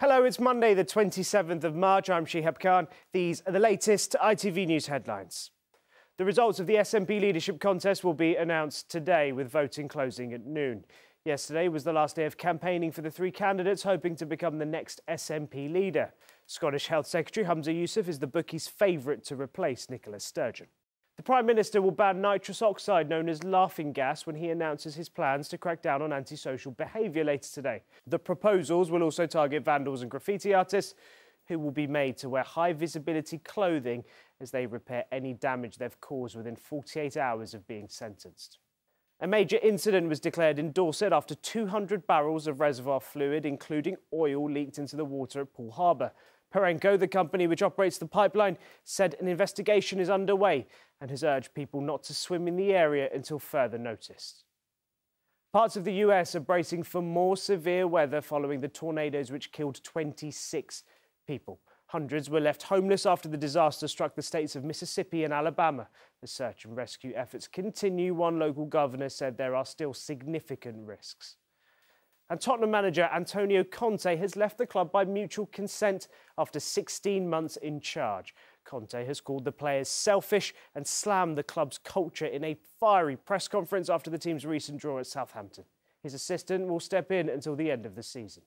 Hello, it's Monday, the 27th of March. I'm Shihab Khan. These are the latest ITV News headlines. The results of the SNP leadership contest will be announced today, with voting closing at noon. Yesterday was the last day of campaigning for the three candidates hoping to become the next SNP leader. Scottish Health Secretary Humza Yousaf is the bookie's favourite to replace Nicola Sturgeon. The Prime Minister will ban nitrous oxide, known as laughing gas, when he announces his plans to crack down on antisocial behaviour later today. The proposals will also target vandals and graffiti artists, who will be made to wear high visibility clothing as they repair any damage they've caused within 48 hours of being sentenced. A major incident was declared in Dorset after 200 barrels of reservoir fluid, including oil, leaked into the water at Poole Harbour. Perenco, the company which operates the pipeline, said an investigation is underway and has urged people not to swim in the area until further notice. Parts of the US are bracing for more severe weather following the tornadoes which killed 26 people. Hundreds were left homeless after the disaster struck the states of Mississippi and Alabama. The search and rescue efforts continue. One local governor said there are still significant risks. And Tottenham manager Antonio Conte has left the club by mutual consent after 16 months in charge. Conte has called the players selfish and slammed the club's culture in a fiery press conference after the team's recent draw at Southampton. His assistant will step in until the end of the season.